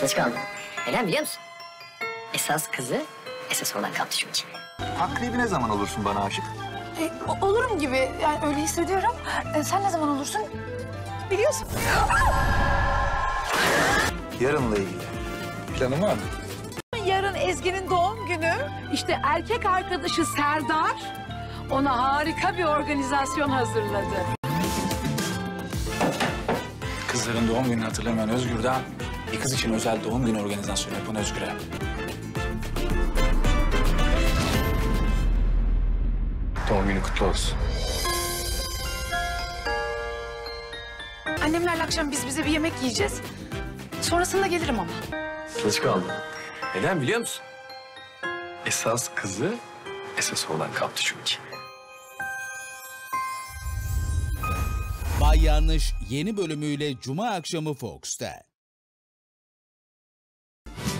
Geç kaldım. Neden biliyor musun? Esas kızı esas olan kaptı çünkü. Takribi ne zaman olursun bana aşık? E, olurum gibi. Yani öyle hissediyorum. E, sen ne zaman olursun? Biliyorsun. Yarınla ilgili. Planın var mı? Yarın Ezgi'nin doğum günü. İşte erkek arkadaşı Serdar ona harika bir organizasyon hazırladı. Kızların doğum gününü hatırlamayan Özgür'den bir kız için özel doğum günü organizasyonu yapan Özgür'e. Doğum günü kutlu olsun. Annemlerle akşam biz bize bir yemek yiyeceğiz. Sonrasında gelirim ama. Geç kaldım. Neden biliyor musun? Esas kızı esas olan kaptı çünkü. Bay Yanlış yeni bölümüyle Cuma akşamı Fox'ta.